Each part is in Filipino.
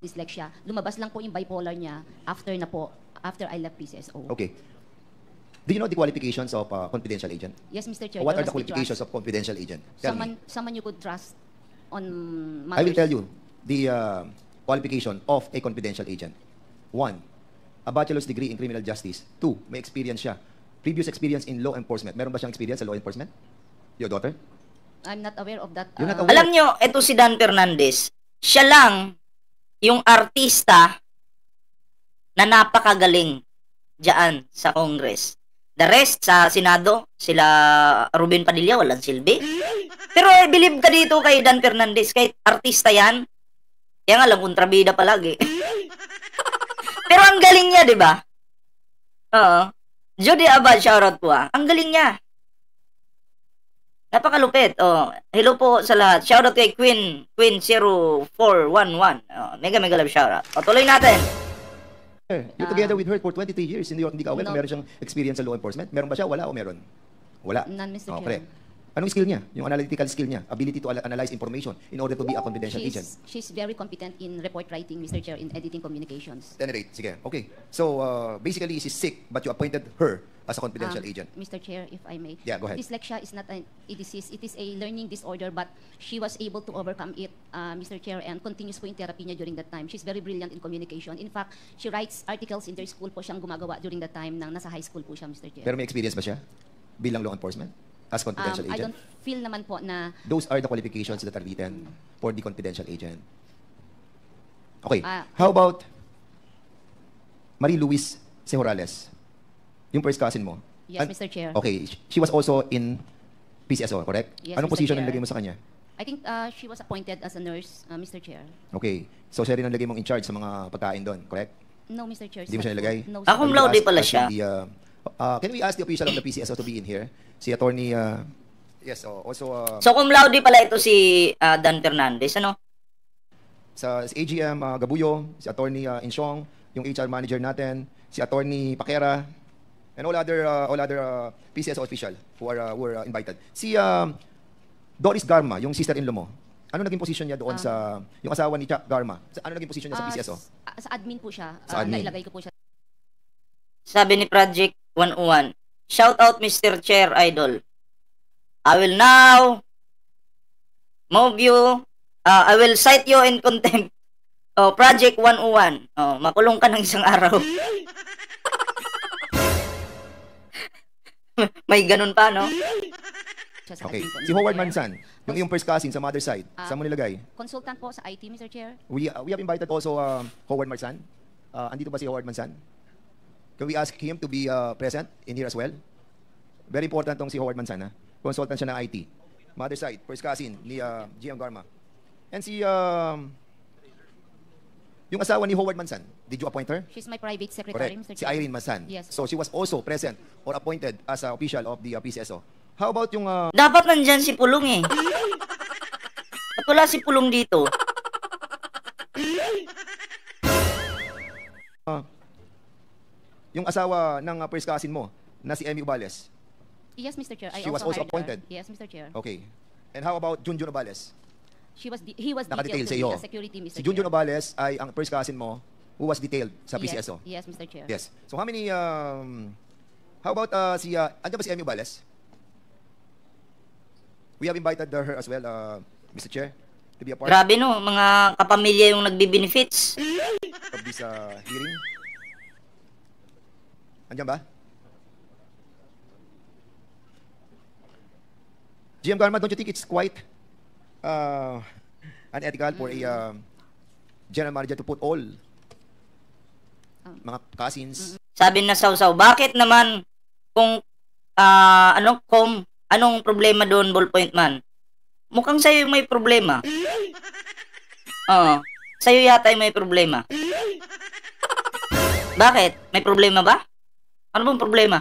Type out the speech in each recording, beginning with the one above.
dyslexia. Lumabas lang po yung bipolar niya after na po, after I left PCSO. Okay. Do you know the qualifications of uh, confidential agent? Yes, Mr. Chair. What are the qualifications of confidential agent? Tell Someone, me. someone you could trust on I will matters. tell you the uh, qualification of a confidential agent. One, a bachelor's degree in criminal justice. Two, may experience siya. Previous experience in law enforcement. Meron ba siyang experience sa law enforcement? Your daughter? I'm not aware of that. Uh, aware? Alam nyo, ito si Dan Fernandez, siya lang yung artista na napakagaling diyan sa Congress. The rest sa Senado, sila Ruben Padilla, walang silbi. Pero I believe ka dito kay Dan Fernandez, kahit artista yan, kaya nga lang, kontrabida palagi. Pero ang galing niya, di ba? Oo. Judy Abad, shoutout po ah. Ang galing niya. Napakalupit. Oh, hello po sa lahat. Shoutout kay Queen, Queen 0411. Oh, mega mega love shoutout. O, tuloy natin. You're together with her for 23 years. Hindi, hindi ka aware No. kung meron siyang experience sa law enforcement? Meron ba siya? Wala o meron? Wala. None, Mr. Oh, correct. Anong skill niya? Yung analytical skill niya. Ability to analyze information in order to be a confidential agent. She's, she's very competent in report writing, Mr. Chair, in editing communications. Then rate, sige. Okay. So, uh, basically, she's sick, but you appointed her as a confidential Um, agent. Mr. Chair, if I may. Yeah, go ahead. Dyslexia is not a, a disease. It is a learning disorder, but she was able to overcome it, uh, Mr. Chair, and continues po yung therapy niya during that time. She's very brilliant in communication. In fact, she writes articles in their school po siyang gumagawa during that time nang nasa high school po siya, Mr. Chair. Pero may experience ba siya bilang law enforcement as um, confidential I agent? don't feel naman po na Those are the qualifications that are written for the confidential agent. Okay. Ah. How about Marie Luis Sejorales? Yung first cousin mo. Yes, An- Mr. Chair. Okay. She was also in PCSO, correct? Yes, Anong Mr. position Chair. ang nilagay mo sa kanya? I think uh, she was appointed as a nurse, uh, Mr. Chair. Okay. So siya rin ang lagay mong in charge sa mga pagkain doon, correct? No, Mr. Chair. Hindi mo siya nilagay? No, Ah, sir. cum we laude ask- pala ask siya. the, uh, uh, can we ask the official of the PCSO to be in here? Si attorney, uh, yes, uh, also uh, So cum laude pala ito si ah, Dan Fernandez, ano? sa, sa AGM uh, Gabuyo, si attorney uh, Insyong, yung HR manager natin, si attorney Pakera, and all other uh, all other uh, PCSO official who are uh, who are uh, invited. Si um, Doris Garma, yung sister-in-law mo. Ano naging position niya doon sa yung asawa ni Chuck Garma? Sa- Ano naging position niya sa Ah, PCSO? s- ah, sa admin po siya. Sa Ah, admin. Nailagay ko po siya Sabi ni Project 101, Shout out Mr. Chair Idol. I will now move you, uh, I will cite you in contempt. Oh, Project 101. Oh, makulong ka ng isang araw. May ganun pa, no? Okay. Si. Howard. Mansan, yung yung first cousin sa mother side, Ah. saan mo nilagay? Consultant po sa IT, Mr. Chair. We, uh, we have invited also uh, Howard Mansan. Uh, andito ba si Howard Mansan? Can we ask him to be uh, present in here as well? Very important tong si Howard Mansan. Ha? Consultant siya ng IT. Mother side, first cousin ni uh, GM Garma. And si, um, yung asawa ni Howard Mansan, did you appoint her? She's my private secretary, Correct. Mr. Si Chair. Irene Mansan. Yes. So she was also present or appointed as a official of the uh, PCSO. How about yung uh, Dapat nandyan si Pulong eh. Ba't wala si Pulong dito? yung asawa ng uh, first cousin mo na si Emmy Ubales? Yes, Mr. Chair. I She was also hired her. appointed? Yes, Mr. Chair. Okay. And how about Junjun Ubales? She was he was Nakadetail detailed sa to iyo. me as security, Mr. Si Junjun Chair. Obales ay ang first cousin mo who was detailed sa Yes, PCSO. Yes, Mr. Chair. Yes. So how many, um, how about uh, si, uh, andyan ba si Emmy Obales? We have invited her as well, uh, Mr. Chair, to be a part Grabe no, mga kapamilya yung nagbe-benefits. of this uh, hearing. Andyan ba? GM Garma, don't you think it's quite uh, unethical for a um, general manager to put all mga cousins, Sabi na sausaw, bakit naman kung ah ano kom anong problema doon ballpoint man? Mukhang sa'yo yung may problema. Oo. Sa'yo yata yung may problema. Bakit? May problema ba? Ano bang problema?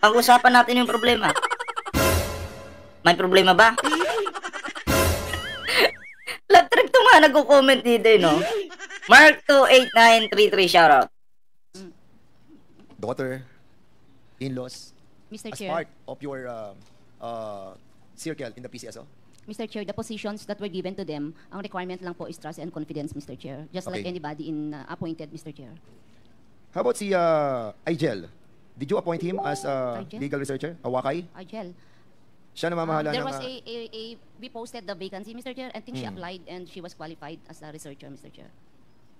Pag-usapan natin yung problema. May problema ba? Love trip to nga nagko-comment dito, eh, no? Mark28933 shoutout. daughter, in-laws, Mr. as Chair. part of your uh, uh, circle in the PCSO? Mr. Chair, the positions that were given to them, ang requirement lang po is trust and confidence, Mr. Chair. Just like Okay. anybody in uh, appointed, Mr. Chair. How about si uh, Igel? Did you appoint him as a Igel? legal researcher? Awakay? Argel. Siya Um, namamahala there ng... was a, a, a, we posted the vacancy, Mr. Chair. I think she Hmm. applied and she was qualified as a researcher, Mr. Chair.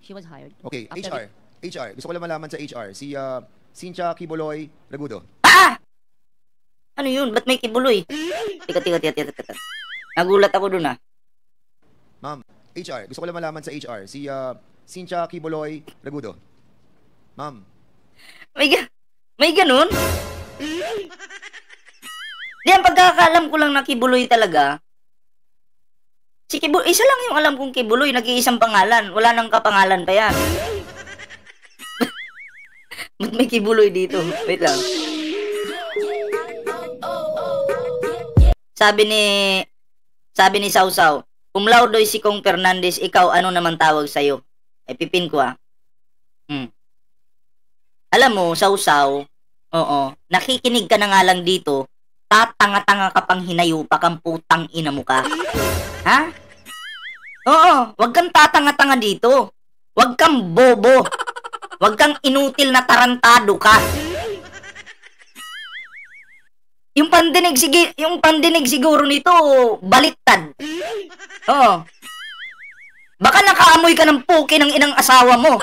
She was hired. Okay, After HR. HR. Gusto ko lang malaman sa HR. Si uh, Cynthia Kiboloy Ragudo. Ah! Ano yun? Ba't may kibuloy? Tika, tika, tika, tika, tika. Nagulat ako dun ah. Ma'am, HR. Gusto ko lang malaman sa HR. Si uh, Cynthia Kiboloy Ragudo. Ma'am, May, ga- may ganun? Di, ang pagkakaalam ko lang na kibuloy talaga. Si Kibuloy, isa lang yung alam kong kibuloy, nag-iisang pangalan. Wala nang kapangalan pa yan. Ba't may kibuloy dito? Wait lang. Sabi ni sabi ni Sausaw, kung laudoy si Kong Fernandez, ikaw ano naman tawag sa'yo? Eh, pipin ko ah. Hmm. Alam mo, Sausaw, oo, nakikinig ka na nga lang dito, tatanga-tanga ka pang hinayupa kang putang ina mo ka. Ha? Oo, wag kang tatanga-tanga dito. Wag kang bobo. Wag kang inutil na tarantado ka. Yung pandinig sige, yung pandinig siguro nito baliktad. Oo. Baka nakaamoy ka ng puki ng inang asawa mo.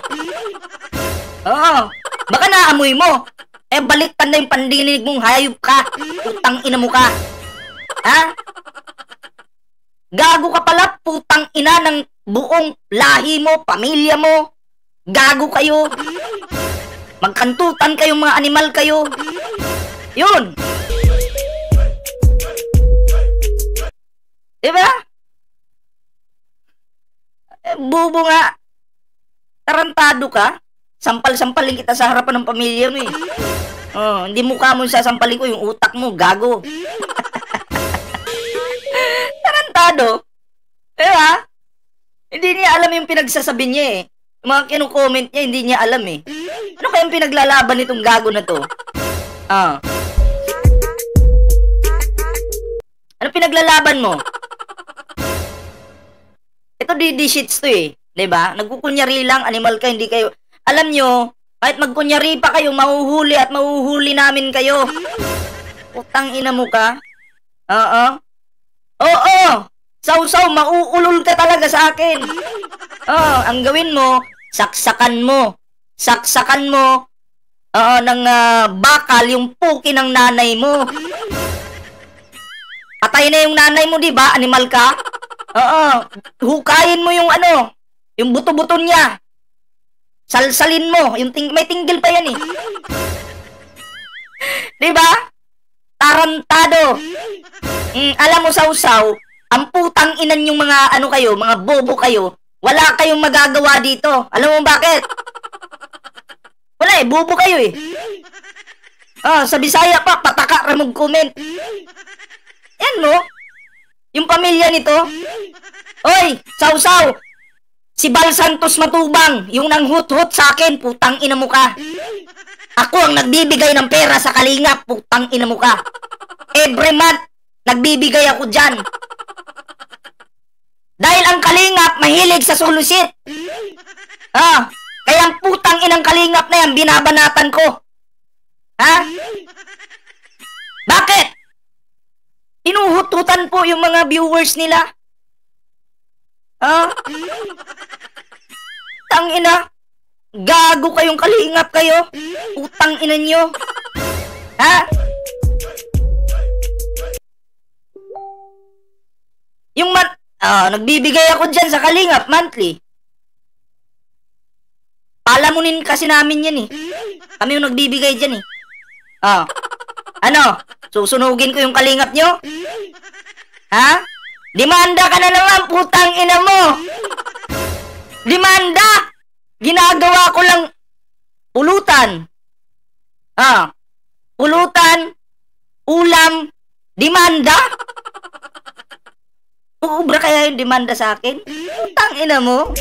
Oo. Baka naamoy mo. Eh baliktad na yung pandinig mong hayop ka. Putang ina mo ka. Ha? Gago ka pala, putang ina ng buong lahi mo, pamilya mo. Gago kayo. Magkantutan kayong mga animal kayo. Yun. Diba? Eh, Bobo nga. Tarantado ka. Sampal-sampalin kita sa harapan ng pamilya mo eh. Oh, hindi mukha mo sasampalin ko yung utak mo, gago. Tarantado. Diba? Hindi niya alam yung pinagsasabi niya eh. Yung mga kinukomment niya, hindi niya alam eh. Ano kayang pinaglalaban nitong gago na to? Ah. Ano pinaglalaban mo? Ito DD shits to eh. 'Di ba? Nagkukunyari lang, animal ka, hindi kayo. Alam nyo, kahit magkunyari pa kayo, mahuhuli at mahuhuli namin kayo. Utang ina mo ka. Oo. Oo! Saw-saw, mauulol ka talaga sa akin. Oo, ang gawin mo, saksakan mo. Saksakan mo oo, ng ah, bakal yung puki ng nanay mo. Patay na yung nanay mo, di ba? Animal ka? Oo. Hukayin mo yung ano, yung buto-buto niya. Salsalin mo. Yung ting may tinggil pa yan eh. di ba? Tarantado. Mm, alam mo, sausaw, ang putang inan yung mga ano kayo, mga bobo kayo, wala kayong magagawa dito. Alam mo bakit? Wala eh, bobo kayo eh. Ah, sa Bisaya pa, pataka ramog comment. Yan mo. Yung pamilya nito. Oy, saw-saw. Si Bal Santos Matubang, yung nanghut-hut sa akin, putang ina mo ka. Ako ang nagbibigay ng pera sa kalingap, putang ina mo ka. Every month, nagbibigay ako dyan. Dahil ang kalingap mahilig sa sulusit. Ah, kaya ang putang inang kalingap na yan, binabanatan ko. Ha? Bakit? Inuhututan po yung mga viewers nila. Ha? Tang ina. Gago kayong kalingap kayo. Utang ina nyo. Ha? Yung mat... Ah, nagbibigay ako dyan sa kalingap monthly. Palamunin kasi namin yan eh. Kami yung nagbibigay dyan eh. Ah. Ano? Susunugin ko yung kalingap nyo? Ha? Demanda ka na naman, putang ina mo! Demanda! Ginagawa ko lang pulutan. Ah. Pulutan, ulam, demanda? Uubra kaya yung demanda sa akin? Putang ina mo.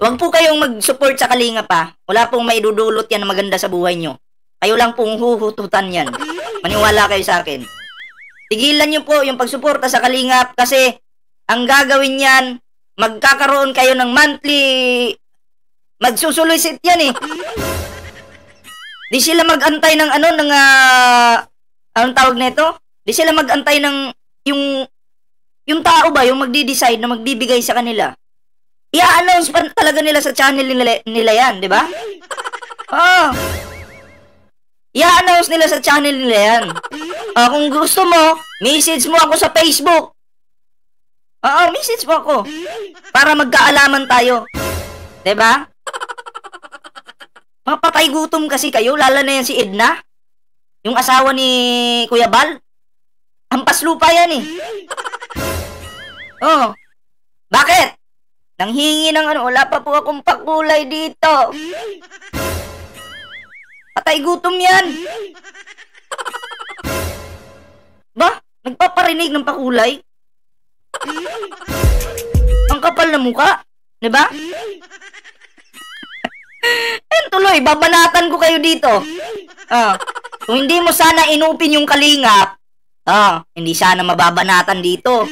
Huwag po kayong mag-support sa Kalinga pa. Wala pong maidudulot yan na maganda sa buhay nyo. Kayo lang pong huhututan yan. Maniwala kayo sa akin. Tigilan nyo po yung pagsuporta sa Kalingap kasi ang gagawin yan, magkakaroon kayo ng monthly magsusulisit yan eh. Di sila magantay ng ano, ng ah, anong tawag nito? Di sila magantay ng yung yung tao ba, yung magdi-decide na magbibigay sa kanila. I-announce pa talaga nila sa channel nila, nila yan, di ba? Oo. I-announce nila sa channel nila yan. Ah, kung gusto mo, message mo ako sa Facebook. Oo, message mo ako. Para magkaalaman tayo. ba? Mapatay gutom kasi kayo, lalo na yan si Edna. Yung asawa ni Kuya Bal. Hampas lupa yan eh. Oh. Bakit? Nanghingi ng ano, wala pa po akong pakulay dito. Patay gutom yan. Ba? Nagpaparinig ng pakulay? Ang kapal na muka. 'Di ba? Eh, tuloy, babanatan ko kayo dito. Ah, kung hindi mo sana inupin yung kalingap, ah, hindi sana mababanatan dito.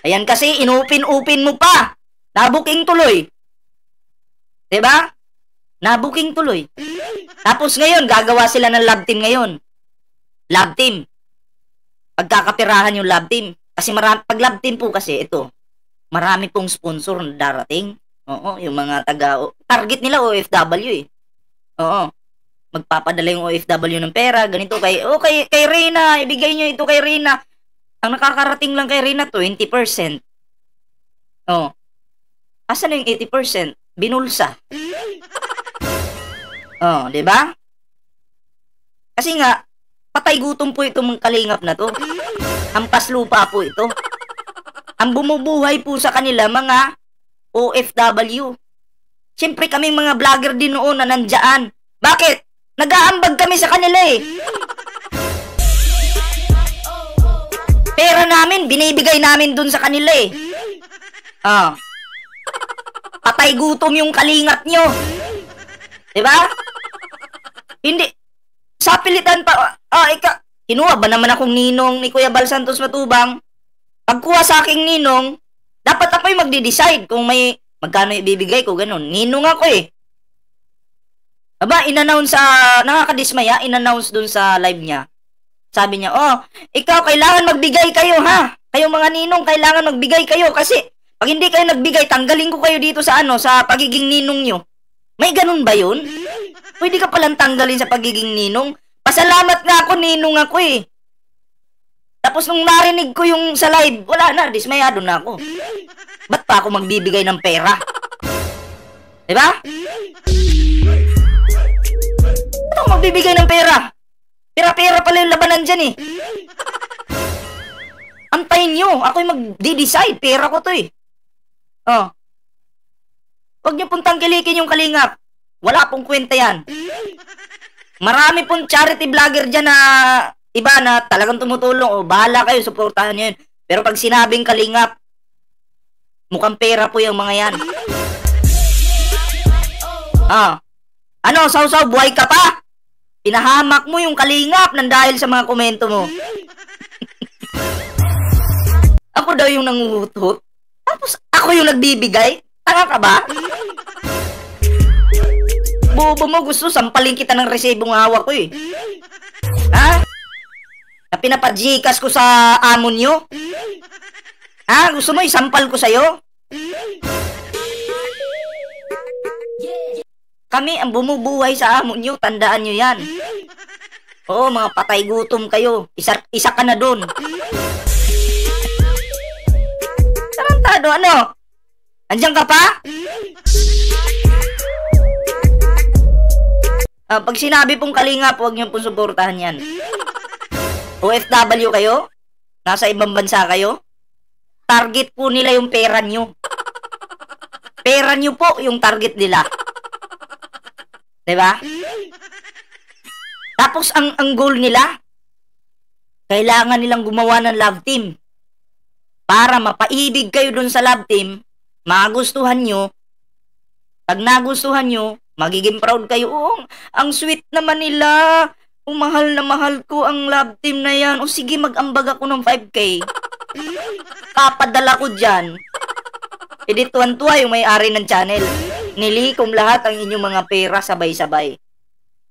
Ayan kasi, inupin-upin mo pa. Nabuking tuloy. 'Di ba? Nabuking tuloy. Tapos ngayon, gagawa sila ng lab team ngayon. Lab team. Pagkakapirahan yung lab team. Kasi marami, pag lab team po kasi, ito, marami pong sponsor na darating. Oo, yung mga taga, target nila OFW eh. Oo. Magpapadala yung OFW ng pera, ganito kay, oh, kay, kay Reyna, ibigay nyo ito kay Reyna. Ang nakakarating lang kay Reyna, 20%. Oh. Asan na yung 80%? Binulsa. Oh, 'di ba? Kasi nga patay gutom po itong kalingap na to. Hampas lupa po ito. Ang bumubuhay po sa kanila mga OFW. Siyempre kaming mga vlogger din noon na nandiyan. Bakit? Nag-aambag kami sa kanila eh. Pera namin, binibigay namin dun sa kanila eh. Ah. Patay gutom yung kalingap nyo. Diba? Hindi. Sa pilitan pa, ah, ika, kinuha ba naman akong ninong ni Kuya Bal Santos Matubang? Pagkuha sa aking ninong, dapat ako yung magde-decide kung may magkano ibibigay ko, ganun. Ninong ako eh. Aba, in-announce sa, nakakadismaya, in-announce dun sa live niya. Sabi niya, oh, ikaw, kailangan magbigay kayo, ha? Kayong mga ninong, kailangan magbigay kayo kasi pag hindi kayo nagbigay, tanggalin ko kayo dito sa ano, sa pagiging ninong nyo. May ganun ba yun? Pwede ka palang tanggalin sa pagiging ninong. Pasalamat nga ako, ninong ako eh. Tapos nung narinig ko yung sa live, wala na, dismayado na ako. Ba't pa ako magbibigay ng pera? Diba? Ba't ako magbibigay ng pera? Pera-pera pala yung labanan dyan eh. Antayin nyo, ako yung mag-decide. Pera ko to eh. Oh. Huwag niyo pong tangkilikin yung kalingap. Wala pong kwenta yan. Marami pong charity vlogger dyan na iba na talagang tumutulong. O, bahala kayo, suportahan nyo yun. Pero pag sinabing kalingap, mukhang pera po yung mga yan. Ah. Ano, saw-saw, buhay ka pa? Pinahamak mo yung kalingap nang dahil sa mga komento mo. ako daw yung nanguhutot. Tapos ako yung nagbibigay. Tanga ka ba? Bobo mo gusto, sampalin kita ng resibong hawak ko eh. Ha? Na pinapajikas ko sa amon nyo? Ha? Gusto mo isampal ko sa'yo? Kami ang bumubuhay sa amon nyo, tandaan nyo yan. Oo, mga patay gutom kayo. Isa, isa ka na doon. Tarantado, ano? Andiyan ka pa? Ah, pag sinabi pong kalingap, huwag niyo pong suportahan yan. OFW kayo? Nasa ibang bansa kayo? Target po nila yung pera nyo. Pera nyo po yung target nila. ba? Tapos ang ang goal nila kailangan nilang gumawa ng love team para mapaibig kayo dun sa love team, magustuhan nyo. Pag nagustuhan nyo, Magiging proud kayo. Oo, ang sweet naman nila. Oh, mahal na mahal ko ang love team na yan. O sige, mag-ambag ako ng 5K. Papadala ko dyan. Hindi tuwan-tuwa yung may-ari ng channel. Nilikom lahat ang inyong mga pera sabay-sabay.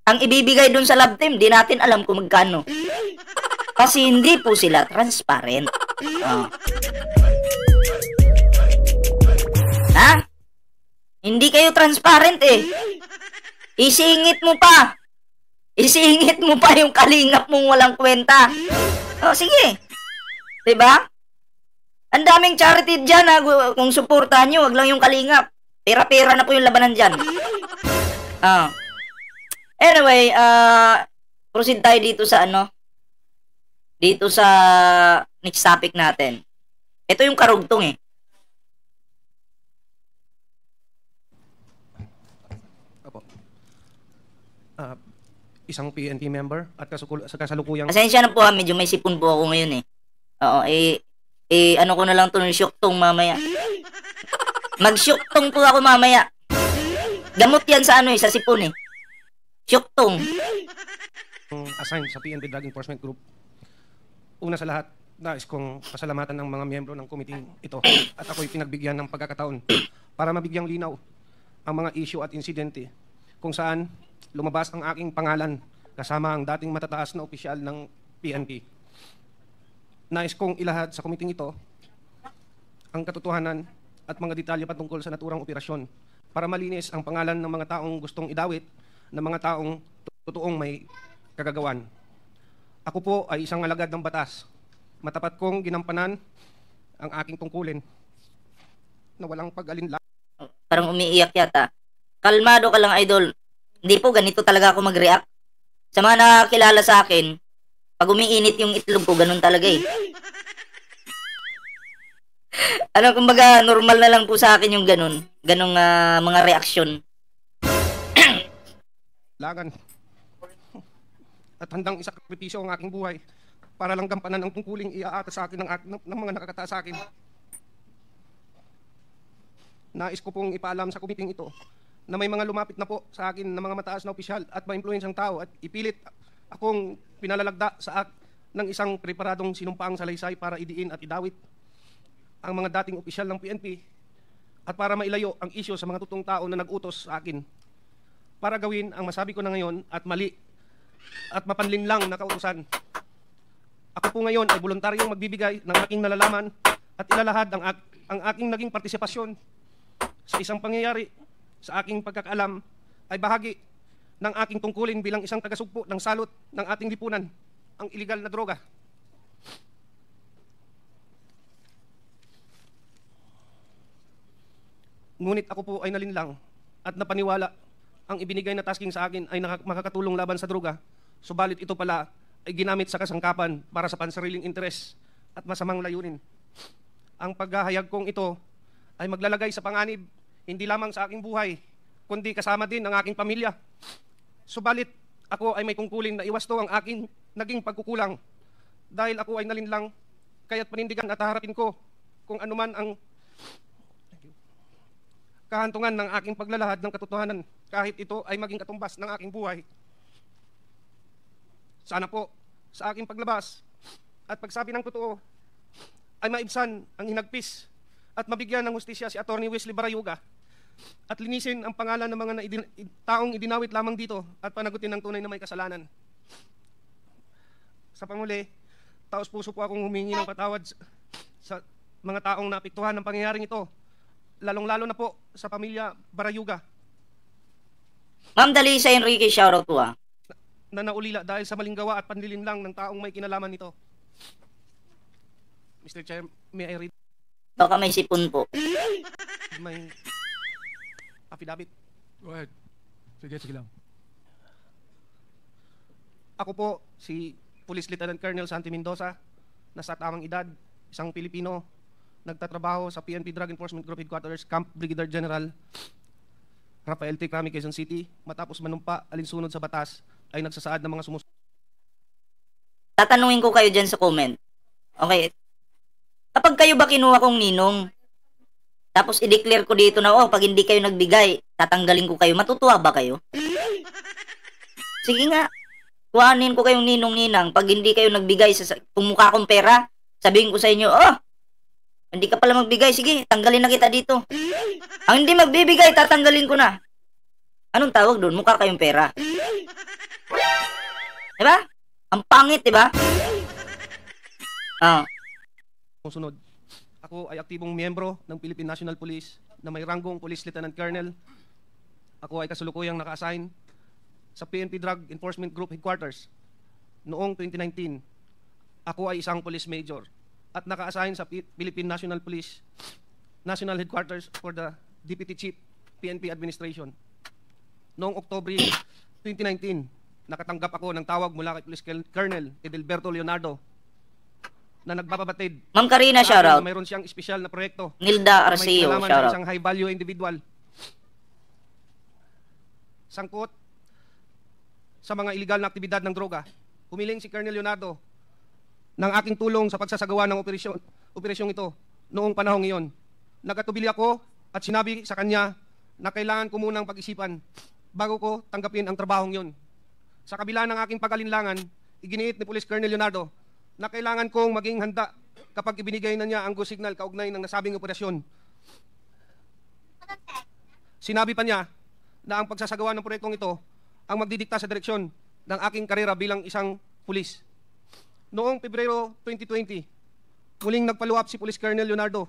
Ang ibibigay dun sa love team, di natin alam kung magkano. Kasi hindi po sila transparent. Oh. Ha? Hindi kayo transparent eh. Isingit mo pa. Isingit mo pa yung kalingap mong walang kwenta. Oh, sige. ba? Ang daming charity diyan ha. Kung suportahan nyo, wag lang yung kalingap. Pera-pera na po yung labanan diyan. Ah. Anyway, uh, proceed tayo dito sa ano? Dito sa next topic natin. Ito yung karugtong eh. Ah, isang PNP member at kasukul sa kasalukuyang Pasensya na po ha, medyo may sipon po ako ngayon eh. Oo, eh, eh, ano ko na lang to ng syuktong mamaya. Magsyuktong po ako mamaya. Gamot yan sa ano eh, sa sipon eh. Syuktong. assigned sa PNP Drug Enforcement Group. Una sa lahat, nais kong pasalamatan ng mga miyembro ng committee ito at ako'y pinagbigyan ng pagkakataon para mabigyang linaw ang mga issue at insidente kung saan lumabas ang aking pangalan kasama ang dating matataas na opisyal ng PNP. Nais kong ilahad sa committee ito ang katotohanan at mga detalye patungkol sa naturang operasyon para malinis ang pangalan ng mga taong gustong idawit ng mga taong totoong may kagagawan. Ako po ay isang alagad ng batas. Matapat kong ginampanan ang aking tungkulin na walang pag-alinlang Parang umiiyak yata. Kalmado ka lang, idol. Hindi po, ganito talaga ako mag-react. Sa mga nakakilala sa akin, pag umiinit yung itlog ko, ganun talaga eh. ano, kumbaga, normal na lang po sa akin yung ganun. Ganong ah, mga reaksyon. lagan. At handang isakripisyo ang aking buhay para lang gampanan ang tungkuling iaata sa akin ng, ng, ng mga nakakataas sa akin. Nais ko pong ipaalam sa kumiting ito na may mga lumapit na po sa akin na mga mataas na opisyal at ma-influensyang tao at ipilit akong pinalalagda sa ak ng isang preparadong sinumpaang salaysay para idiin at idawit ang mga dating opisyal ng PNP at para mailayo ang isyo sa mga tutong tao na nag-utos sa akin para gawin ang masabi ko na ngayon at mali at mapanlinlang na kautusan. Ako po ngayon ay voluntaryong magbibigay ng aking nalalaman at ilalahad ang, ang aking naging partisipasyon sa isang pangyayari sa aking pagkakaalam ay bahagi ng aking tungkulin bilang isang tagasugpo ng salot ng ating lipunan, ang iligal na droga. Ngunit ako po ay nalinlang at napaniwala ang ibinigay na tasking sa akin ay makakatulong laban sa droga. Subalit ito pala ay ginamit sa kasangkapan para sa pansariling interes at masamang layunin. Ang paghahayag kong ito ay maglalagay sa panganib hindi lamang sa aking buhay, kundi kasama din ang aking pamilya. Subalit ako ay may tungkulin na iwasto ang aking naging pagkukulang dahil ako ay nalinlang kaya't panindigan at haharapin ko kung anuman ang kahantungan ng aking paglalahad ng katotohanan kahit ito ay maging katumbas ng aking buhay. Sana po sa aking paglabas at pagsabi ng totoo ay maibsan ang hinagpis at mabigyan ng hustisya si Attorney Wesley Barayuga at linisin ang pangalan ng mga naidin- taong idinawit lamang dito at panagutin ng tunay na may kasalanan. Sa panguli, taos puso po akong humingi ng patawad sa, mga taong naapektuhan ng pangyayaring ito, lalong-lalo na po sa pamilya Barayuga Ma'am Dalisa Enrique, shoutout po ah. na naulila dahil sa maling gawa at panlilinlang ng taong may kinalaman nito. Mr. Chair, may I read Baka may sipon po. my affidavit? Go ahead. Sige, sige lang. Ako po, si Police Lieutenant Colonel Santi Mendoza, nasa tamang edad, isang Pilipino, nagtatrabaho sa PNP Drug Enforcement Group Headquarters, Camp Brigadier General Rafael T. Crami, Quezon City, matapos manumpa alinsunod sa batas, ay nagsasaad ng mga sumus Tatanungin ko kayo dyan sa comment. Okay. Kapag kayo ba kinuha kong ninong, Tapos i-declare ko dito na, oh, pag hindi kayo nagbigay, tatanggalin ko kayo. Matutuwa ba kayo? Sige nga. Kuhanin ko kayong ninong-ninang. Pag hindi kayo nagbigay sa, kung mukha kong pera, sabihin ko sa inyo, oh, hindi ka pala magbigay. Sige, tanggalin na kita dito. Ang hindi magbibigay, tatanggalin ko na. Anong tawag doon? Mukha kayong pera. Diba? Ang pangit, diba? Ah, Kung sunod, ako ay aktibong miyembro ng Philippine National Police na may ranggong Police Lieutenant Colonel. Ako ay kasulukuyang naka-assign sa PNP Drug Enforcement Group Headquarters noong 2019. Ako ay isang police major at naka-assign sa Philippine National Police National Headquarters for the Deputy Chief PNP Administration. Noong Oktobre 2019, nakatanggap ako ng tawag mula kay Police Colonel Edelberto Leonardo na nagbababatid Ma'am Karina, shoutout. Mayroon siyang espesyal na proyekto Nilda Arceo, shoutout. isang high value individual. Sangkot sa mga illegal na aktibidad ng droga. Humiling si Colonel Leonardo ng aking tulong sa pagsasagawa ng operasyon, operasyong ito noong panahong iyon. Nagatubili ako at sinabi sa kanya na kailangan ko munang pag-isipan bago ko tanggapin ang trabahong iyon. Sa kabila ng aking pag-alinlangan, iginiit ni Police Colonel Leonardo na kailangan kong maging handa kapag ibinigay na niya ang go signal kaugnay ng nasabing operasyon. Sinabi pa niya na ang pagsasagawa ng proyektong ito ang magdidikta sa direksyon ng aking karera bilang isang pulis. Noong Pebrero 2020, muling nagpaluap si Police Colonel Leonardo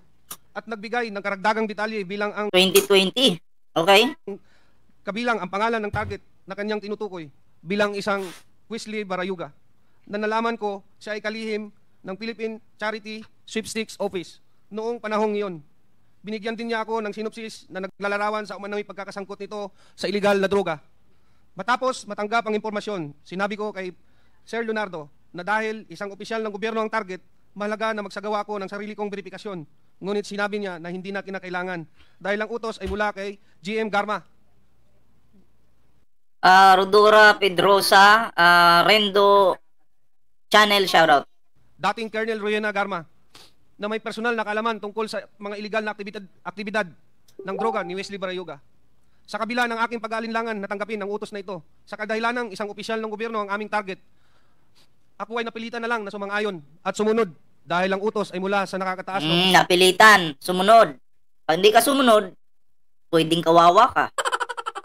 at nagbigay ng karagdagang detalye bilang ang 2020. Okay? kabilang ang pangalan ng target na kanyang tinutukoy bilang isang Wesley Barayuga na nalaman ko siya ay kalihim ng Philippine Charity Sweepstakes Office noong panahong iyon. Binigyan din niya ako ng sinopsis na naglalarawan sa umano'y pagkakasangkot nito sa illegal na droga. Matapos matanggap ang impormasyon, sinabi ko kay Sir Leonardo na dahil isang opisyal ng gobyerno ang target, mahalaga na magsagawa ako ng sarili kong verifikasyon. Ngunit sinabi niya na hindi na kinakailangan dahil ang utos ay mula kay GM Garma Ah, Rodora Pedrosa, ah, Rendo Channel, shoutout. dating Colonel Royena Garma na may personal na kaalaman tungkol sa mga illegal na aktibidad, aktibidad ng droga ni Wesley Barayuga. Sa kabila ng aking pag-aalinlangan na tanggapin ang utos na ito, sa kadahilan ng isang opisyal ng gobyerno ang aming target, ako ay napilitan na lang na sumang-ayon at sumunod dahil ang utos ay mula sa nakakataas na Mm, napilitan. Sumunod. Pag hindi ka sumunod, pwedeng kawawa ka.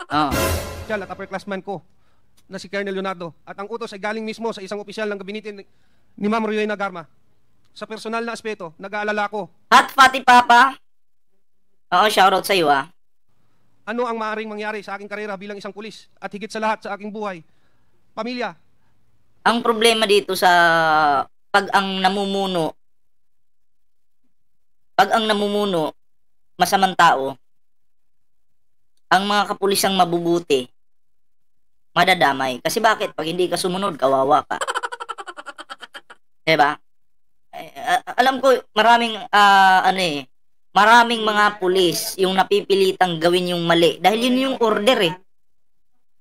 Ah. opisyal at upperclassman ko na si Colonel Leonardo at ang utos ay galing mismo sa isang opisyal ng gabinete ni, Ma'am Royena Garma. Sa personal na aspeto, nag-aalala ko Hot Fatty Papa. Oo, shoutout sa iyo ah. ano ang maaaring mangyari sa aking karera bilang isang pulis at higit sa lahat sa aking buhay, pamilya, Ang problema dito sa pag ang namumuno pag ang namumuno masamang tao ang mga kapulisang mabubuti madadamay. Kasi bakit? Pag hindi ka sumunod, kawawa ka. Diba? Eh, alam ko, maraming, ah, ano eh, maraming mga pulis yung napipilitang gawin yung mali. Dahil yun yung order eh.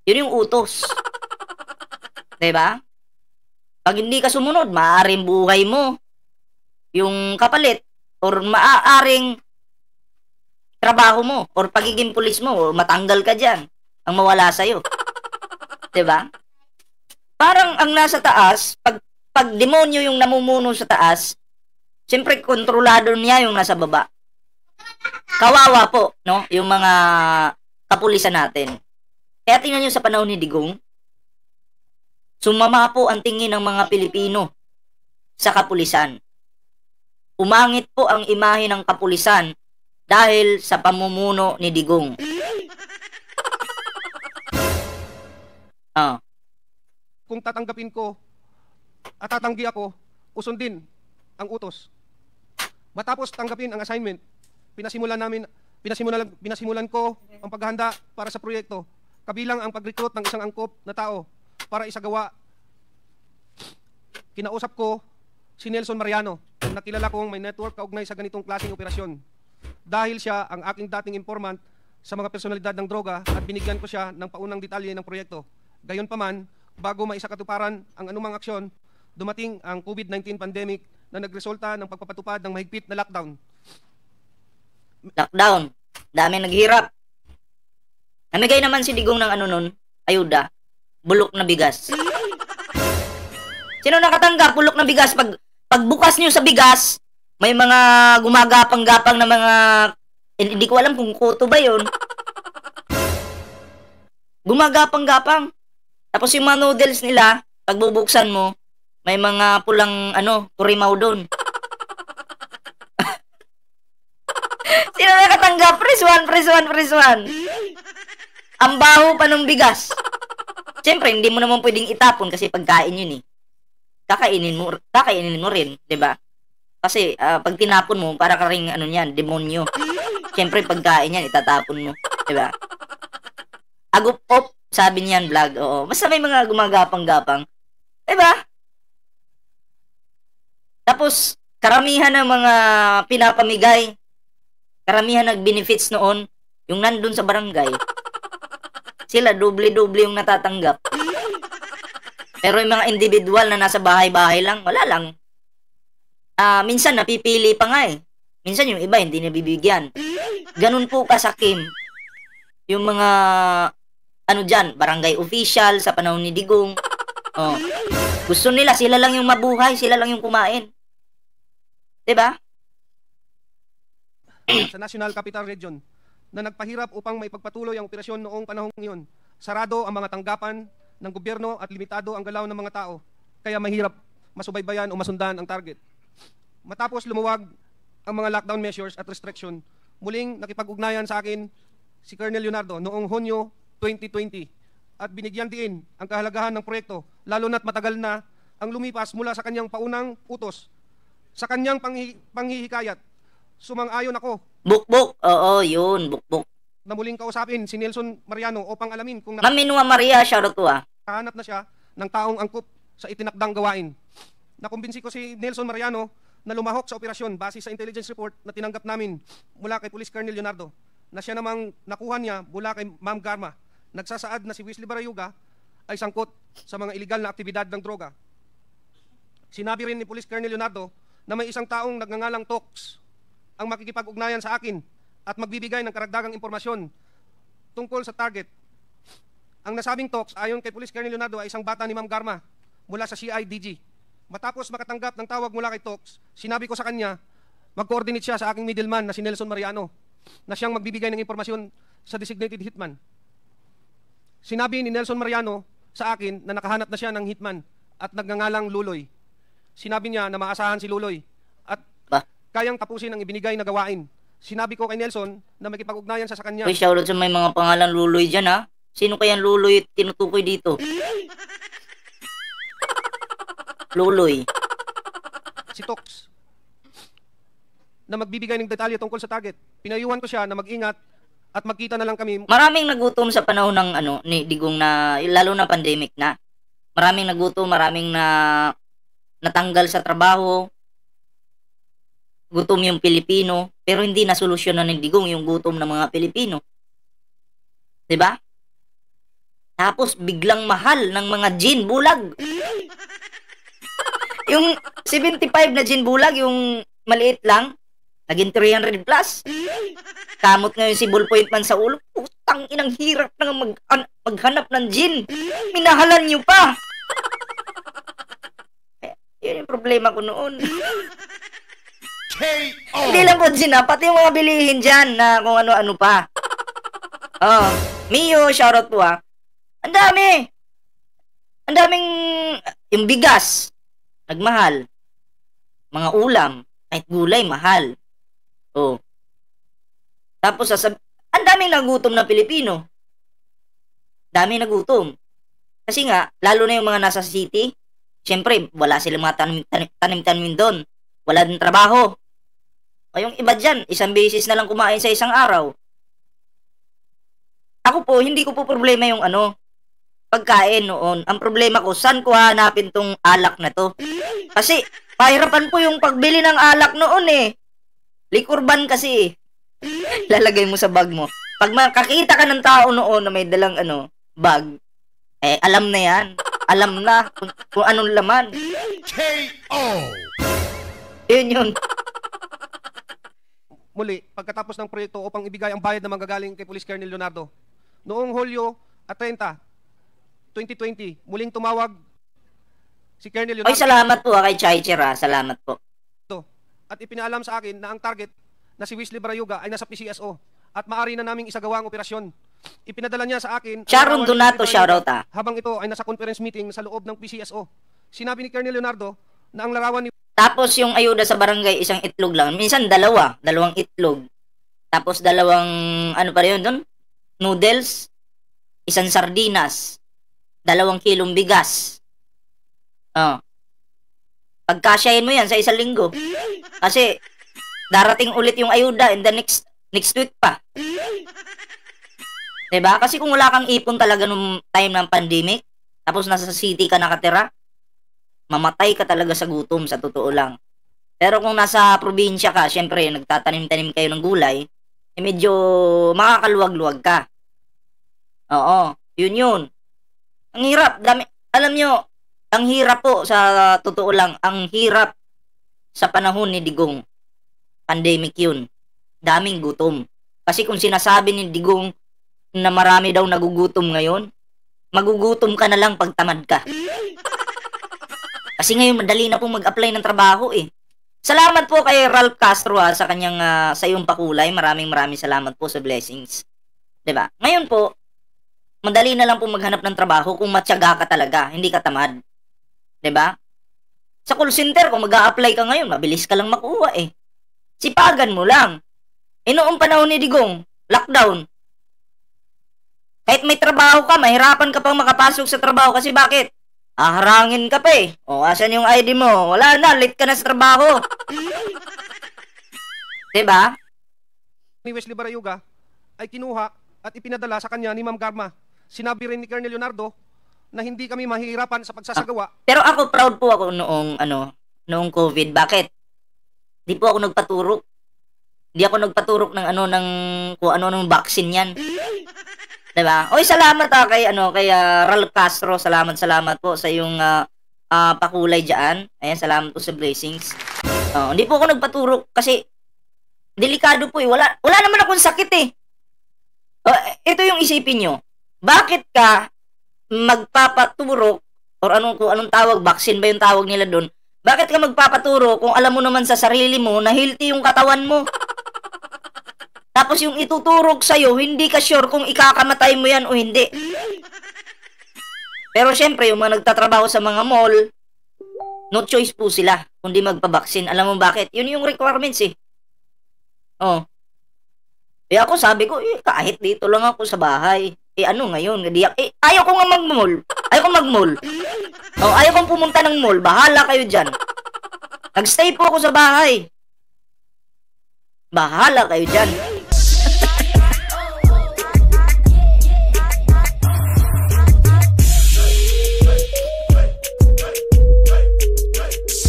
Yun yung utos. Diba? Pag hindi ka sumunod, maaaring buhay mo yung kapalit or maaaring trabaho mo or pagiging pulis mo matanggal ka dyan ang mawala sa'yo. 'Di ba? Parang ang nasa taas, pag, pag demonyo yung namumuno sa taas, siyempre kontrolado niya yung nasa baba. Kawawa po, no? Yung mga kapulisan natin. Kaya tingnan nyo sa panahon ni Digong, Sumama po ang tingin ng mga Pilipino sa kapulisan. Umangit po ang imahe ng kapulisan dahil sa pamumuno ni Digong. Ah, kung tatanggapin ko at tatanggi ako, usundin ang utos. Matapos tanggapin ang assignment, pinasimulan namin pinasimulan pinasimulan ko ang paghahanda para sa proyekto, kabilang ang pag-recruit ng isang angkop na tao para isagawa. Kinausap ko si Nelson Mariano, na kilala kong may network kaugnay sa ganitong klaseng operasyon. Dahil siya ang aking dating informant sa mga personalidad ng droga at binigyan ko siya ng paunang detalye ng proyekto. Gayunpaman, bago maisakatuparan ang anumang aksyon, dumating ang COVID-19 pandemic na nagresulta ng pagpapatupad ng mahigpit na lockdown. Lockdown. Dami naghirap. Namigay naman si Digong ng ano nun, ayuda, bulok na bigas. Sino nakatanggap bulok na bigas? Pag pagbukas niyo sa bigas, may mga gumagapang-gapang na mga hindi ko alam kung kuto ba 'yon. Gumagapang-gapang. Tapos yung mga noodles nila, pag bubuksan mo, may mga pulang ano, turimaw doon. Sino nakatanggap? Press 1, press 1, press 1. Ang baho pa ng bigas. Siyempre, hindi mo naman pwedeng itapon kasi pagkain yun eh. Kakainin mo, kakainin mo rin, 'di ba? Kasi ah, pag tinapon mo, para ka ring ano niyan, demonyo. Siyempre, pagkain yan, itatapon mo, 'di ba? Sabi niyan vlog. Oo. Basta may mga gumagapang-gapang. 'Di ba? Tapos, karamihan ng mga pinapamigay, karamihan ng benefits noon, yung nandun sa barangay, sila doble-doble yung natatanggap. Pero yung mga individual na nasa bahay-bahay lang, wala lang. Ah, minsan napipili pa nga eh. Minsan yung iba hindi nabibigyan. Ganun po kasakim. Yung mga ano diyan, barangay official sa panahon ni Digong. Oh. Gusto nila sila lang yung mabuhay, sila lang yung kumain. ba? sa National Capital Region na nagpahirap upang maipagpatuloy ang operasyon noong panahong iyon. Sarado ang mga tanggapan ng gobyerno at limitado ang galaw ng mga tao, kaya mahirap masubaybayan o masundan ang target. Matapos lumuwag ang mga lockdown measures at restriction, muling nakipag-ugnayan sa akin si Colonel Leonardo noong Hunyo 2020 at binigyan din ang kahalagahan ng proyekto lalo na't matagal na ang lumipas mula sa kanyang paunang utos. Sa kanyang panghi- panghihikayat, sumang-ayon ako Bukbuk. Oo, yun, bukbuk. na muling kausapin si Nelson Mariano upang alamin kung Ma'am Minua Maria, shoutout po ah. nakahanap na siya ng taong angkop sa itinakdang gawain. Nakumbinsi ko si Nelson Mariano na lumahok sa operasyon base sa intelligence report na tinanggap namin mula kay Police Colonel Leonardo na siya namang nakuha niya mula kay Ma'am Garma. Nagsasaad na si Wesley Barayuga ay sangkot sa mga iligal na aktibidad ng droga. Sinabi rin ni Police Colonel Leonardo na may isang taong nagngangalang Tox ang makikipag-ugnayan sa akin at magbibigay ng karagdagang impormasyon tungkol sa target. Ang nasabing Tox ayon kay Police Colonel Leonardo ay isang bata ni Ma'am Garma mula sa CIDG. Matapos makatanggap ng tawag mula kay Tox, sinabi ko sa kanya, mag-coordinate siya sa aking middleman na si Nelson Mariano na siyang magbibigay ng impormasyon sa designated hitman. Sinabi ni Nelson Mariano sa akin na nakahanap na siya ng hitman at nagngangalang Luloy. Sinabi niya na maasahan si Luloy at Ba? kayang tapusin ang ibinigay na gawain. Sinabi ko kay Nelson na makipag-ugnayan siya sa kanya. Uy, shoutout sa may mga pangalan luloy dyan ha. Sino kaya luloy tinutukoy dito? Luloy. si Tox na magbibigay ng detalye tungkol sa target. Pinayuhan ko siya na mag-ingat at magkita na lang kami Maraming nagutom sa panahon ng ano ni Digong na lalo na pandemic na. Maraming nagutom, maraming na natanggal sa trabaho. Gutom yung Pilipino, pero hindi na solusyonan ng Digong yung gutom ng mga Pilipino. 'Di ba? Tapos biglang mahal ng mga gin bulag. yung 75 na gin bulag, yung maliit lang, naging 300 plus. Kamot ngayon si Ballpoint man sa ulo. Putang inang hirap na mag, an- maghanap ng gin. Minahalan niyo pa. Eh, yun yung problema ko noon. Hindi lang po gin ha, pati yung mga bilihin dyan na kung ano-ano pa. Oh, Mio, shoutout po ha. Ang dami. Ang daming, yung bigas, nagmahal. Mga ulam, kahit gulay, mahal. Oh. Tapos sasab ang daming nagutom na Pilipino. Daming nagutom. Kasi nga, lalo na yung mga nasa city, syempre, wala silang mga tanim- tanim- tanim-tanim doon. Wala din trabaho. O yung iba dyan, isang beses na lang kumain sa isang araw. Ako po, hindi ko po problema yung ano, pagkain noon. Ang problema ko, saan ko hanapin tong alak na to? Kasi, pahirapan po yung pagbili ng alak noon eh. Likurban kasi eh. Lalagay mo sa bag mo. Pag makakita ka ng tao noon na may dalang ano, bag, eh, alam na yan. Alam na kung, kung anong laman. Yun yun. muli pagkatapos ng proyekto upang ibigay ang bayad na manggagaling kay Police Colonel Leonardo. Noong Hulyo at 30, 2020, muling tumawag si Colonel Oy, Leonardo salamat po ah, kay Chaicher ah. Salamat po. At ipinaalam sa akin na ang target na si Wesley Barayuga ay nasa PCSO at maari na naming isagawa ang operasyon. Ipinadala niya sa akin Sharon Donato, shoutout ah. habang ito ay nasa conference meeting sa loob ng PCSO. Sinabi ni Colonel Leonardo na ang larawan ni Tapos yung ayuda sa barangay, isang itlog lang. Minsan dalawa, dalawang itlog. Tapos dalawang, ano pa rin yun doon? Noodles, isang sardinas, dalawang kilong bigas. Oh. Pagkasyahin mo yan sa isang linggo. Kasi, darating ulit yung ayuda in the next next week pa. 'Di ba? Kasi kung wala kang ipon talaga nung time ng pandemic, tapos nasa city ka nakatira, mamatay ka talaga sa gutom sa totoo lang. Pero kung nasa probinsya ka, syempre nagtatanim-tanim kayo ng gulay, eh medyo makakaluwag-luwag ka. Oo, yun yun. Ang hirap, dami, alam nyo, ang hirap po sa totoo lang, ang hirap sa panahon ni Digong. Pandemic yun. Daming gutom. Kasi kung sinasabi ni Digong na marami daw nagugutom ngayon, magugutom ka na lang pag tamad ka. Kasi ngayon madali na pong mag-apply ng trabaho eh. Salamat po kay Ralph Castro ah, sa kanyang ah, sa iyong pakulay. Maraming maraming salamat po sa blessings. 'Di ba? Ngayon po, madali na lang po maghanap ng trabaho kung matyaga ka talaga, hindi ka tamad. 'Di ba? Sa call center kung mag-a-apply ka ngayon, mabilis ka lang makuha eh. Sipagan mo lang. E noong panahon ni Digong, lockdown. Kahit may trabaho ka, mahirapan ka pang makapasok sa trabaho kasi bakit? Aharangin ka pa eh. O, asan yung ID mo? Wala na, late ka na sa trabaho. 'Di ba? ni Wesley Barayuga ay kinuha at ipinadala sa kanya ni Ma'am Garma. Sinabi rin ni Colonel Leonardo na hindi kami mahihirapan sa pagsasagawa Pero ako proud po ako noong ano, noong COVID. Bakit? Di po ako nagpaturok. Di ako nagpaturok ng ano ng kung ano ng vaccine 'yan. 'Di ba? Oy, salamat ah, kay ano kay ah, Ralph Castro. Salamat salamat po sa yung ah, ah, pakulay diyan. Ayan, salamat po sa blessings. Oh, hindi po ako nagpaturok kasi delikado po eh. Wala wala naman akong sakit eh. Oh, ito yung isipin nyo. Bakit ka magpapaturok or anong anong tawag vaccine ba yung tawag nila doon? Bakit ka magpapaturo kung alam mo naman sa sarili mo na healthy yung katawan mo? Tapos yung ituturok sa'yo, hindi ka sure kung ikakamatay mo yan o hindi. Pero syempre, yung mga nagtatrabaho sa mga mall, no choice po sila kundi magpabaksin. Alam mo bakit? Yun yung requirements eh. Oh. Eh ako sabi ko, eh, kahit dito lang ako sa bahay. Eh ano ngayon? Di, eh, ayaw ko nga mag-mall. Ayaw ko mag-mall. Oh, ayaw kong pumunta ng mall. Bahala kayo dyan. Nagstay po ako sa bahay. Bahala kayo dyan.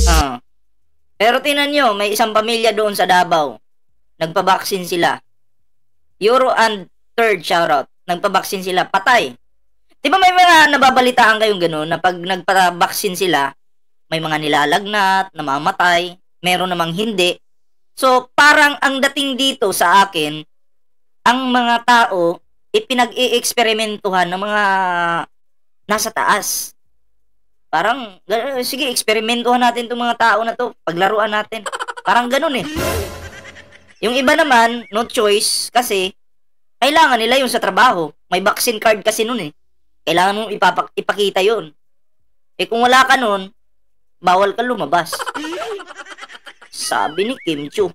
Ah. Pero tinan nyo, may isang pamilya doon sa Davao. Nagpabaksin sila. Euro and third shoutout. Nagpabaksin sila. Patay. Di ba may mga nababalitaan kayong gano'n na pag nagpabaksin sila, may mga nilalagnat, namamatay, meron namang hindi. So, parang ang dating dito sa akin, ang mga tao, ipinag-i-eksperimentuhan ng mga nasa taas. Parang, sige, eksperimentuhan natin itong mga tao na to. Paglaruan natin. Parang ganun eh. Yung iba naman, no choice, kasi kailangan nila yung sa trabaho. May vaccine card kasi nun eh. Kailangan mong ipapak- ipakita yun. Eh kung wala ka nun, bawal ka lumabas. Sabi ni Kim Chu.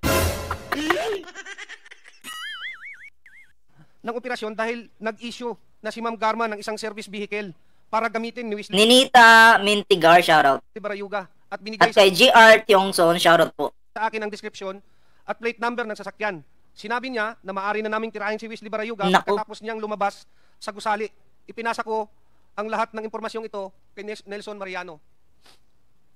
ng operasyon dahil nag-issue na si Ma'am Garma ng isang service vehicle para gamitin ni Wesley Ninita Mintigar, shoutout. Barayuga at binigay At kay GR Tiongson, shoutout po. sa akin ang description at plate number ng sasakyan. Sinabi niya na maaari na naming tirahin si Wesley Barayuga Naku. pagkatapos niyang lumabas sa gusali. Ipinasa ko ang lahat ng impormasyong ito kay Nelson Mariano.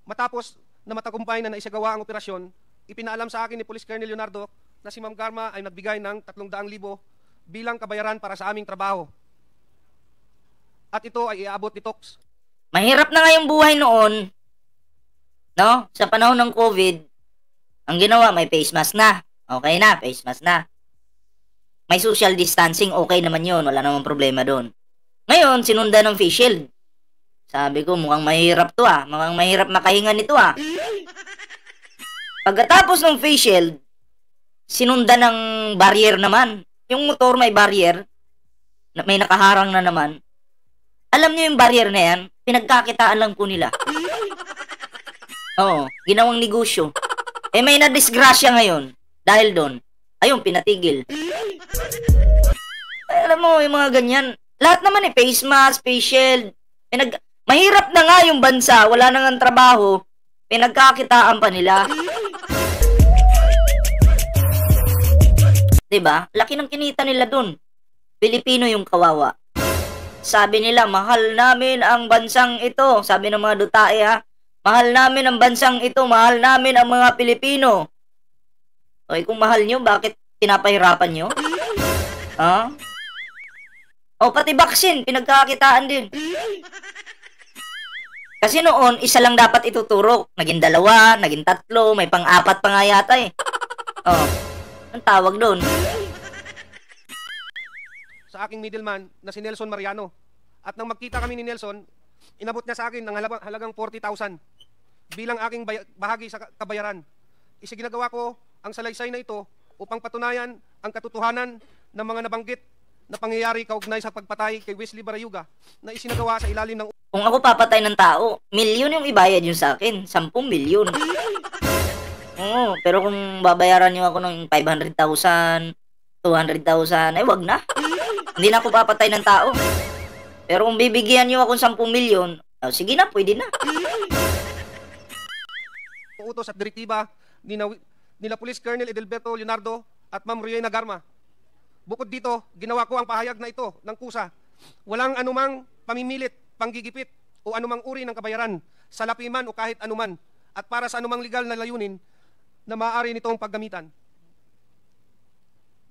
Matapos na matagumpay na naisagawa ang operasyon, ipinaalam sa akin ni Police Colonel Leonardo na si Ma'am Garma ay nagbigay ng 300,000 bilang kabayaran para sa aming trabaho. At ito ay iabot ni Tox Mahirap na nga yung buhay noon. No? Sa panahon ng COVID, ang ginawa, may face mask na. Okay na, face mask na. May social distancing, okay naman yun. Wala namang problema doon. Ngayon, sinundan ng face shield. Sabi ko, mukhang mahirap to ah. Mukhang mahirap makahinga nito ah. Pagkatapos ng face shield, sinundan ng barrier naman. Yung motor may barrier, may nakaharang na naman. Alam niyo yung barrier na yan, pinagkakitaan lang po nila. Oo, ginawang negosyo. Eh may na-disgrasya ngayon dahil doon. Ayun, pinatigil. Eh, alam mo, yung mga ganyan. Lahat naman eh, face mask, face shield. Pinag Mahirap na nga yung bansa, wala na nga trabaho. Pinagkakitaan pa nila. 'Di ba? Laki ng kinita nila dun. Pilipino yung kawawa. Sabi nila, mahal namin ang bansang ito. Sabi ng mga dutae ha. Mahal namin ang bansang ito. Mahal namin ang mga Pilipino. Okay, kung mahal nyo, bakit pinapahirapan nyo? Ha? O, pati vaccine, pinagkakitaan din. Kasi noon, isa lang dapat ituturo. Naging dalawa, naging tatlo, may pang-apat pa nga yata eh. Oh, ang tawag doon. sa aking middleman na si Nelson Mariano. At nang magkita kami ni Nelson, inabot niya sa akin ng halagang, halagang 40,000 bilang aking bahagi sa ka- kabayaran. Isiginagawa ko ang salaysay na ito upang patunayan ang katotohanan ng mga nabanggit na pangyayari kaugnay sa pagpatay kay Wesley Barayuga na isinagawa sa ilalim ng Kung ako papatay ng tao, milyon yung ibayad yun sa akin. 10 milyon. Oo, pero kung babayaran niyo ako ng 500,000, 200,000, eh wag na. Hindi na ako papatay ng tao. Pero kung bibigyan niyo ako ng 10 milyon, oh, sige na, pwede na. utos at direktiba ni na, nila Police Colonel Edelberto Leonardo at Ma'am Riena Garma. Bukod dito, ginawa ko ang pahayag na ito ng kusa. Walang anumang pamimilit, panggigipit o anumang uri ng kabayaran, salapi man o kahit anuman, at para sa anumang legal na layunin na maaari nitong paggamitan.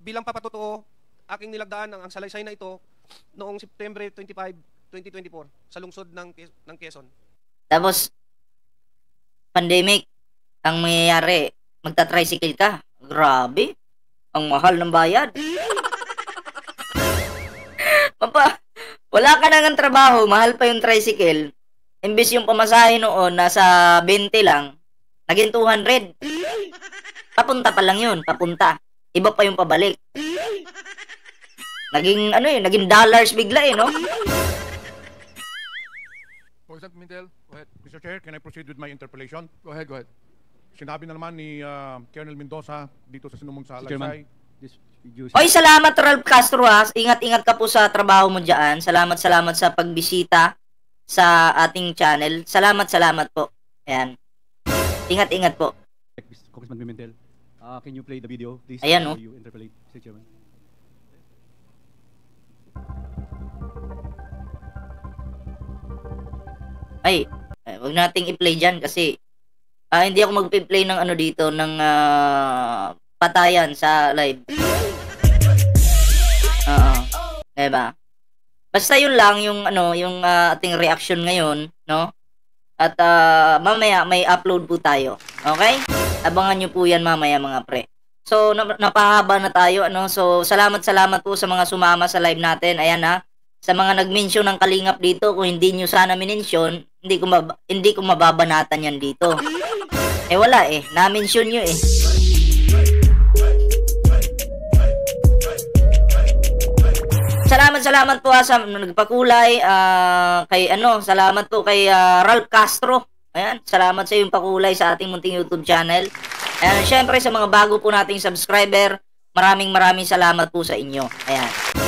Bilang papatotoo, aking nilagdaan ang, ang salaysay na ito noong September 25, 2024 sa lungsod ng, ng Quezon. Tapos, pandemic, ang mangyayari, magta-tricycle ka. Grabe. Ang mahal ng bayad. Papa, wala ka na ng trabaho, mahal pa yung tricycle. Imbis yung pamasahe noon, nasa 20 lang, naging 200. Papunta pa lang yun, papunta. Iba pa yung pabalik. Naging, ano eh, naging dollars bigla eh, no? Congressman Pimentel, go ahead. Mr. Chair, can I proceed with my interpellation? Go ahead, go ahead. Sinabi na naman ni uh, Colonel Mendoza dito sa sinumong sa you, Oy, salamat Ralph Castro ha. Ingat-ingat ka po sa trabaho mo diyan. Salamat, salamat sa pagbisita sa ating channel. Salamat, salamat po. Ayan. Ingat-ingat po. Congressman Pimentel, uh, can you play the video, please? Ayan, before oh. You interpellate, Mr. Chairman. Ay, eh, wag nating i-play diyan kasi ah, hindi ako magpi-play ng ano dito ng ah, patayan sa live. Oo. Diba? Basta yun lang yung ano, yung ah, ating reaction ngayon, no? At ah, mamaya may upload po tayo. Okay? Abangan nyo po yan mamaya mga pre. So, nap- napahaba na tayo, ano? So, salamat salamat po sa mga sumama sa live natin. Ayan ha. Sa mga nag-mention ng kalingap dito, kung hindi nyo sana minention, hindi ko, hindi ko mababanatan yan dito. Eh wala eh, na-mention nyo eh. Salamat, salamat po ha, sa nagpakulay, ah, kay ano, salamat po kay ah, Ralph Castro. Ayan, salamat sa iyong pakulay sa ating munting YouTube channel. Ayan, syempre sa mga bago po nating subscriber, maraming maraming salamat po sa inyo. Ayan.